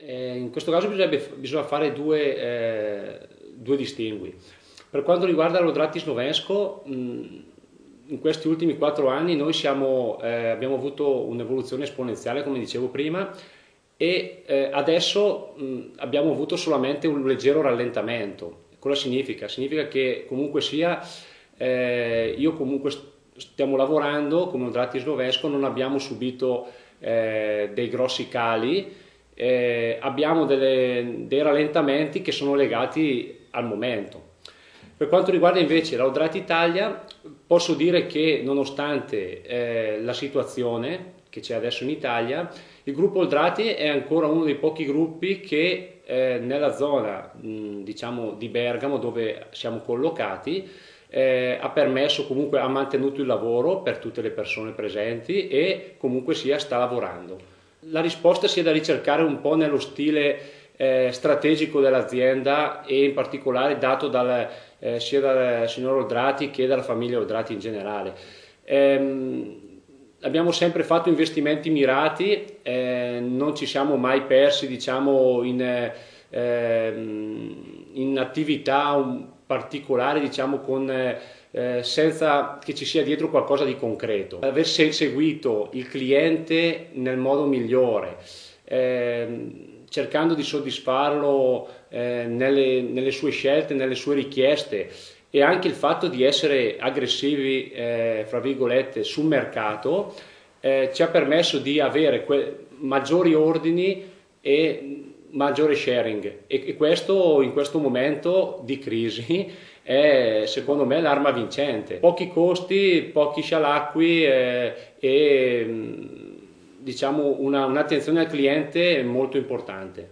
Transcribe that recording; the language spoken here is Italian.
Eh, in questo caso bisogna fare due, eh, due, distingui. Per quanto riguarda l'Odrati slovensko, in questi ultimi quattro anni noi siamo, eh, abbiamo avuto un'evoluzione esponenziale, come dicevo prima, e eh, adesso mh, abbiamo avuto solamente un leggero rallentamento. Cosa significa? Significa che comunque sia, eh, io comunque stiamo lavorando come Odrati slovesco, non abbiamo subito eh, dei grossi cali, eh, abbiamo delle, dei rallentamenti che sono legati al momento. Per quanto riguarda invece l'Audrati Italia, posso dire che nonostante eh, la situazione che c'è adesso in Italia, il gruppo Oldrati è ancora uno dei pochi gruppi che eh, nella zona diciamo, di Bergamo dove siamo collocati eh, ha permesso comunque, ha mantenuto il lavoro per tutte le persone presenti e comunque sia sta lavorando. La risposta sia da ricercare un po' nello stile eh, strategico dell'azienda e in particolare dato dal, eh, sia dal signor Oldrati che dalla famiglia Oldrati in generale. Ehm, abbiamo sempre fatto investimenti mirati, eh, non ci siamo mai persi diciamo, in, ehm, in, attività particolari diciamo, con, eh, senza che ci sia dietro qualcosa di concreto. Aver seguito il cliente nel modo migliore, ehm, cercando di soddisfarlo eh, nelle, nelle, sue scelte, nelle sue richieste e anche il fatto di essere aggressivi, eh, fra virgolette, sul mercato eh, ci ha permesso di avere maggiori ordini e maggiore sharing e, questo in questo momento di crisi è secondo me l'arma vincente. Pochi costi, pochi scialacqui eh, e diciamo una, un'attenzione al cliente molto importante.